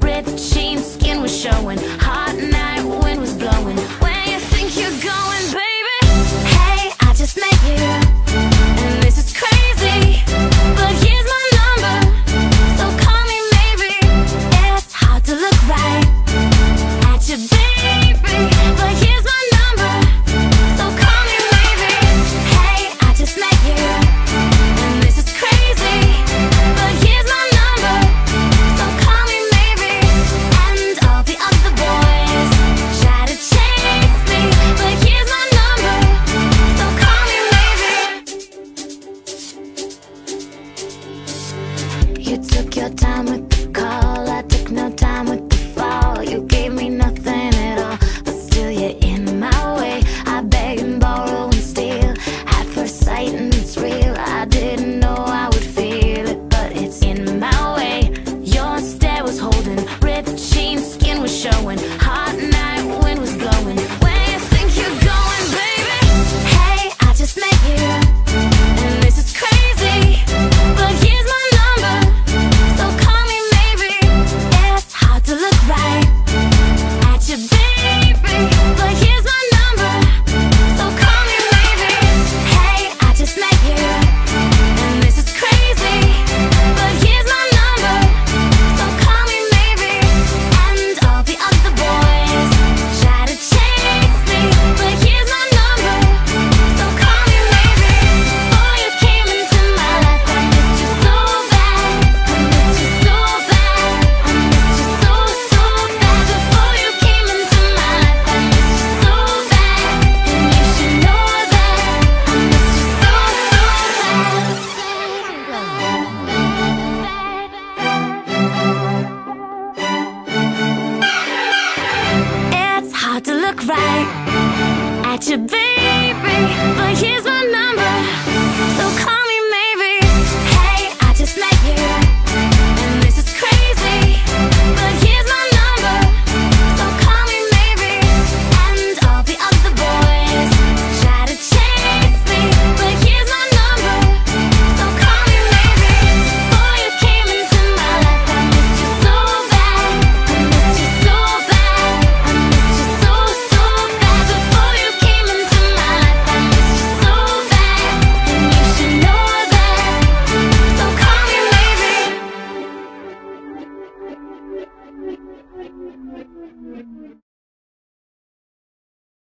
Ripped jeans, skin was showing. You took your time with the call, I took no time. right at your baby,